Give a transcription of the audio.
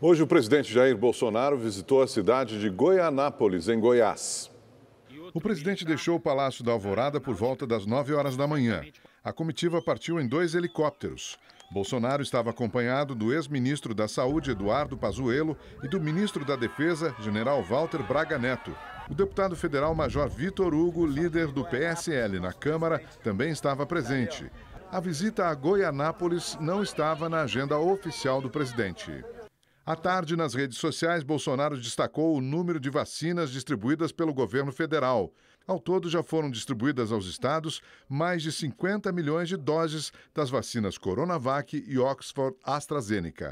Hoje, o presidente Jair Bolsonaro visitou a cidade de Goianápolis, em Goiás. O presidente deixou o Palácio da Alvorada por volta das 9 horas da manhã. A comitiva partiu em dois helicópteros. Bolsonaro estava acompanhado do ex-ministro da Saúde, Eduardo Pazuello, e do ministro da Defesa, general Walter Braga Neto. O deputado federal Major Vitor Hugo, líder do PSL na Câmara, também estava presente. A visita a Goianápolis não estava na agenda oficial do presidente. À tarde, nas redes sociais, Bolsonaro destacou o número de vacinas distribuídas pelo governo federal. Ao todo, já foram distribuídas aos estados mais de 50 milhões de doses das vacinas Coronavac e Oxford AstraZeneca.